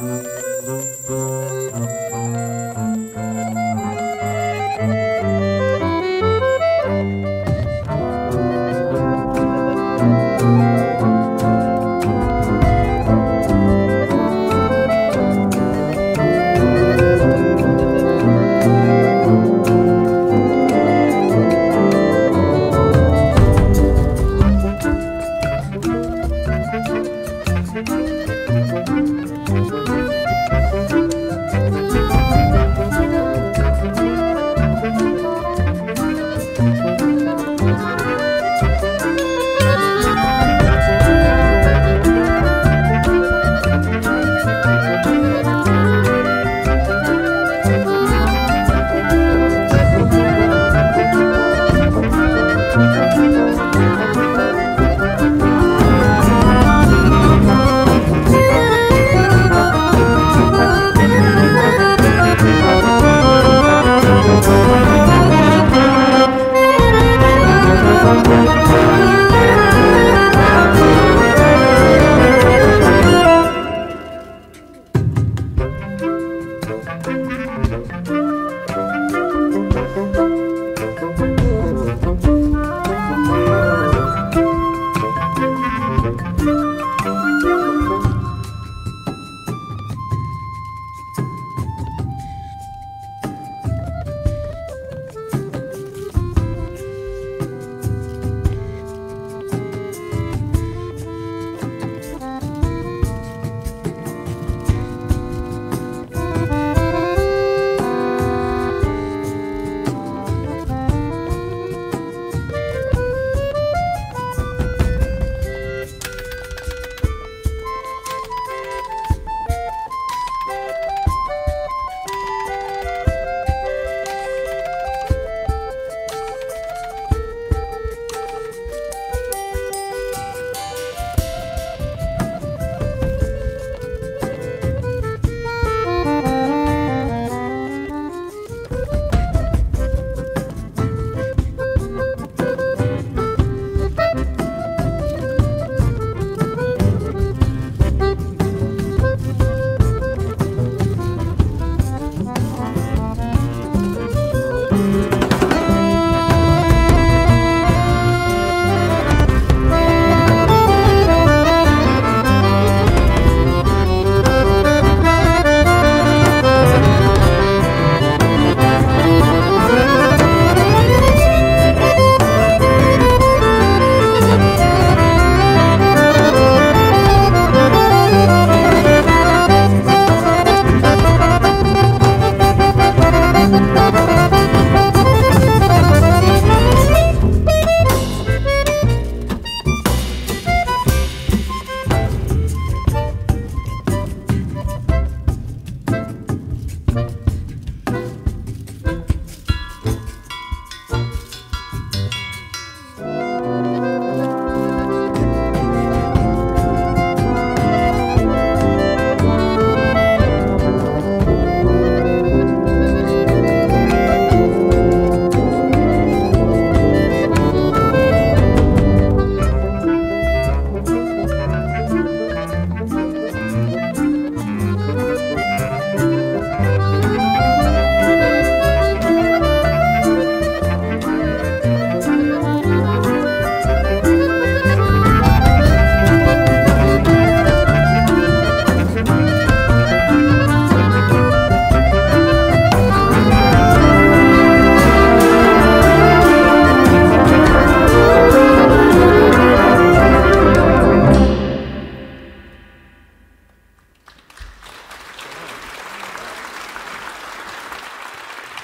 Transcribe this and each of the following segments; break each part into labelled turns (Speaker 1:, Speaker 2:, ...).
Speaker 1: Música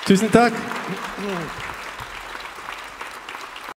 Speaker 1: Tusen takk.